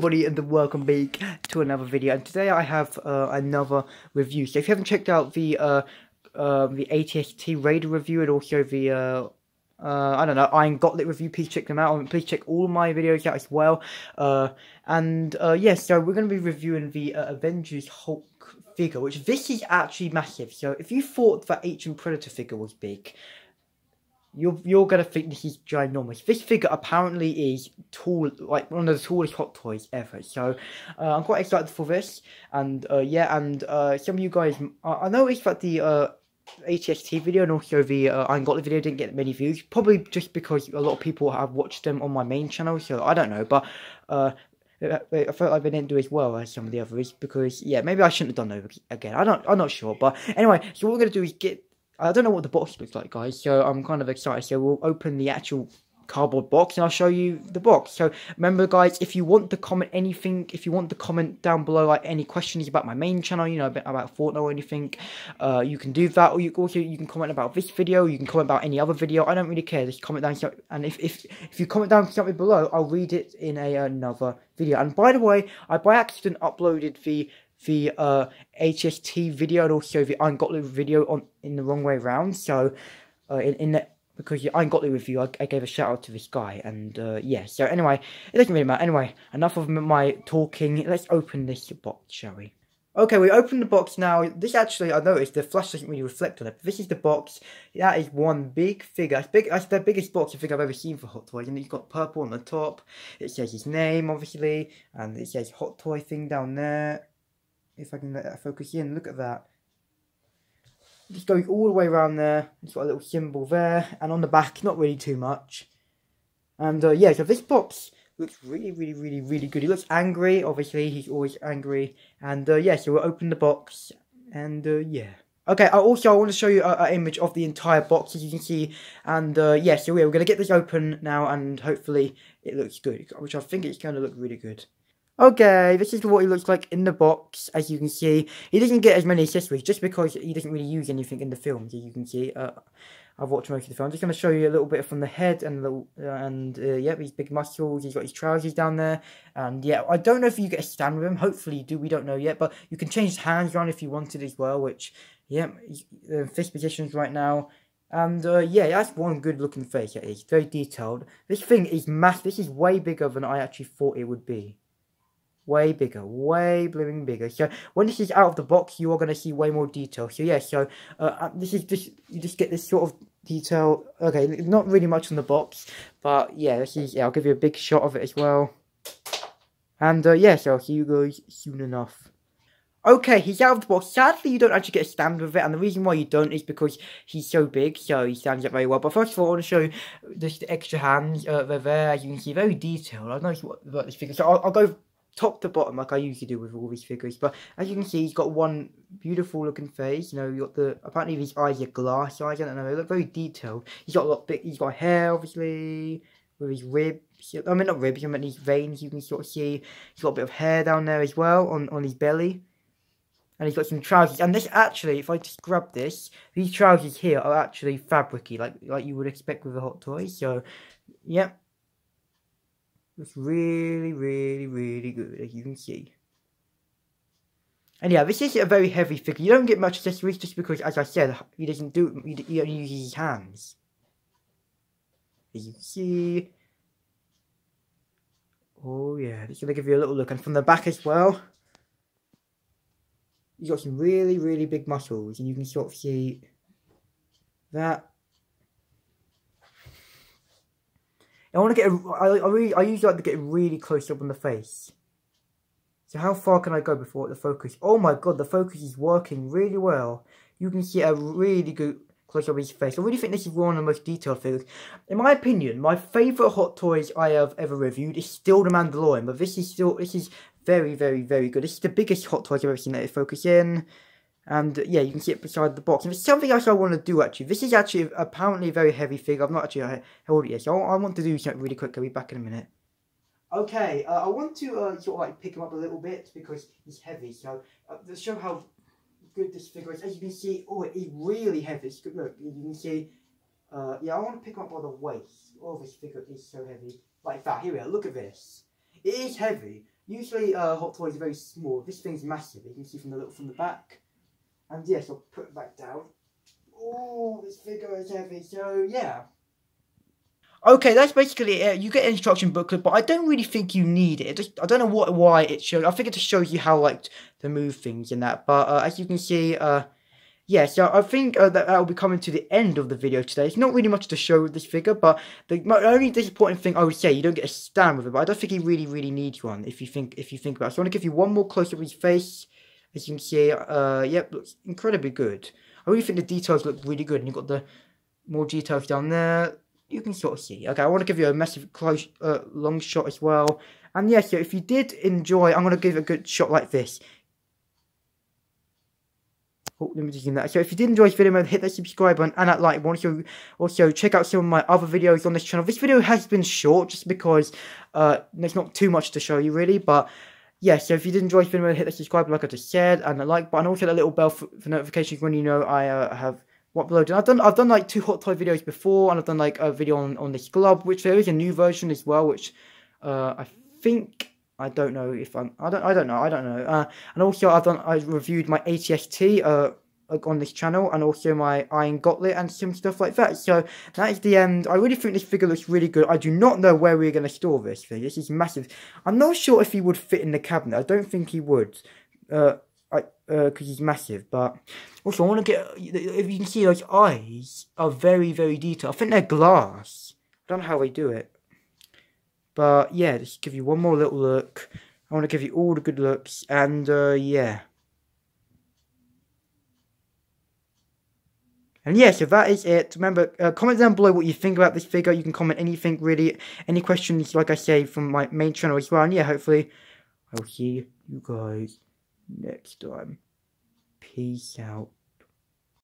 everybody and welcome back to another video. And today I have uh, another review. So if you haven't checked out the uh, uh, the ATST Raider review and also the uh, uh, I don't know, Iron Gauntlet review, please check them out, and please check all my videos out as well, uh, and, yeah, so we're going to be reviewing the, Avengers Hulk figure, which this is actually massive, so if you thought that Ancient Predator figure was big, you're you're gonna think this is ginormous. This figure apparently is tall, like one of the tallest Hot Toys ever. So uh, I'm quite excited for this, and uh, yeah, and uh, some of you guys, I noticed that the uh, ATST video and also the uh, I Got video didn't get many views, probably just because a lot of people have watched them on my main channel. So I don't know, but uh, I felt like they didn't do as well as some of the others because yeah, maybe I shouldn't have done those again. I don't, I'm not sure, but anyway, so what we're gonna do is get I don't know what the box looks like, guys, so I'm kind of excited. So we'll open the actual cardboard box and I'll show you the box. So remember, guys, if you want to comment anything, if you want to comment down below, like any questions about my main channel, you know, about Fortnite or anything, uh, you can do that. Or you also you can comment about this video. You can comment about any other video. I don't really care. Just comment down. And if if if you comment down something below, I'll read it in a another video. And by the way, I by accident uploaded the the uh, HST video and also the Ungotly video on in the wrong way around. So uh, in, in the because the review, I, I, gave a shout out to this guy, and uh, yeah. So anyway, it doesn't really matter. Anyway, enough of my talking. Let's open this box, shall we? Okay, we open the box now. This actually, I noticed the flash doesn't really reflect on it. This is the box. That is one big figure. Big, that's the biggest box I think I've ever seen for Hot Toys. And it's got purple on the top. It says his name, obviously. And it says Hot Toy thing down there if I can let that focus in, look at that. Just going all the way around there, it's got a little symbol there, and on the back, not really too much. And uh, yeah, so this box looks really, really, really, really good. He looks angry, obviously, he's always angry. And uh, yeah, so we'll open the box, and uh, yeah. Okay, also I want to show you an image of the entire box, as you can see. And uh, yeah, so we're going to get this open now, and hopefully it looks good, which I think it's going to look really good. Okay, this is what he looks like in the box, as you can see. He doesn't get as many accessories, just because he doesn't really use anything in the film, as you can see. Uh, I've watched most of the film. I'm just going to show you a little bit from the head and the, uh, and uh, yeah, these big muscles. He's got his trousers down there, and yeah, I don't know if you get a stand with him. Hopefully, you do. We don't know yet, but you can change his hands around if you wanted as well. Which yeah, uh, fist positions right now. And uh, yeah, that's one good looking face. It is very detailed. This thing is massive. This is way bigger than I actually thought it would be way bigger, way blooming bigger. So when this is out of the box, you are going to see way more detail. So yeah, so uh, uh, this is just, you just get this sort of detail. Okay, not really much on the box, but yeah, this is, yeah, I'll give you a big shot of it as well. And uh, yeah, so I'll see you guys soon enough. Okay, he's out of the box. Sadly, you don't actually get a stand with it, and the reason why you don't is because he's so big, so he stands up very well. But first of all, I want to show you just the extra hands. Uh, there, as you can see, very detailed. I don't know what, what this figure. So I'll, I'll go top to bottom like I usually do with all these figures. But as you can see, he's got one beautiful looking face. You know, you got the apparently these eyes are glass eyes. I don't know. They look very detailed. He's got a lot big. He's got hair, obviously, with his ribs. I mean, not ribs. I mean these veins. You can sort of see. He's got a bit of hair down there as well on on his belly. And he's got some trousers. And this actually, if I just grab this, these trousers here are actually fabricy, like like you would expect with a hot toy. So, yeah, Looks really, really, really good, as you can see. And yeah, this is a very heavy figure. You don't get much accessories just because, as I said, he doesn't do, he, he only uses his hands. As you see. Oh yeah, just gonna give you a little look. And from the back as well, he's got some really, really big muscles. And you can sort of see that I want to get, I really, I usually like to get really close up on the face. So how far can I go before the focus? Oh my god, the focus is working really well. You can see a really good close up of his face. I really think this is one of the most detailed figures. In my opinion, my favourite Hot Toys I have ever reviewed is still the Mandalorian, but this is still, this is very, very, very good. This is the biggest Hot Toys I've ever seen that it focus in. And yeah, you can see it beside the box. And there's something else I want to do actually. This is actually apparently a very heavy figure. I've not actually held it yet. So I, want to do something really quick. I'll be back in a minute. Okay, uh, I want to uh, sort of like pick him up a little bit because he's heavy. So uh, show how good this figure is, as you can see, oh, it's really heavy. Look, you can see, uh, yeah, I want to pick him up by the waist. Oh, this figure is so heavy. Like that, here we are, look at this. It is heavy. Usually, uh, Hot Toys are very small. This thing's massive. You can see from the look from the back. And yes, I'll put it back down. Oh, this figure is heavy. So yeah. Okay, that's basically it. You get an instruction booklet, but I don't really think you need it. Just, I don't know what why it shows. I think it just shows you how like to move things and that. But uh, as you can see, uh, yeah, so I think uh, that will be coming to the end of the video today. It's not really much to show with this figure, but the only disappointing thing I would say, you don't get a stand with it, but I don't think he really, really needs one if you think if you think about it. So I want to give you one more close-up of his face. As you can see, uh, yep, looks incredibly good. I really think the details look really good, and you've got the more details down there. You can sort of see. Okay, I want to give you a massive close, uh, long shot as well. And yeah, so if you did enjoy, I'm going to give a good shot like this. Oh, let me just that. So if you did enjoy this video, hit that subscribe button and that like button. Also, also check out some of my other videos on this channel. This video has been short just because uh, there's not too much to show you really, but yeah, so if you did enjoy video, hit the subscribe button like I just said, and the like button. Also, the little bell for, for notifications when you know I uh, have what uploaded. I've done I've done like two hot toy videos before, and I've done like a video on on this glove, which there is a new version as well, which uh, I think I don't know if I'm I don't I don't know I don't know. Uh, and also I've done I reviewed my ATST uh on this channel and also my iron gauntlet and some stuff like that. So that is the end. I really think this figure looks really good. I do not know where we're going to store this thing. This is massive. I'm not sure if he would fit in the cabinet. I don't think he would. Uh, I because uh, he's massive. But also, I want to get if you can see those eyes are very very detailed. I think they're glass. I don't know how they do it. But yeah, just give you one more little look. I want to give you all the good looks, and uh, yeah. And yeah, so that is it. Remember, uh, comment down below what you think about this figure. You can comment anything really, any questions, like I say, from my main channel as well. And yeah, hopefully, I'll see you guys next time. Peace out.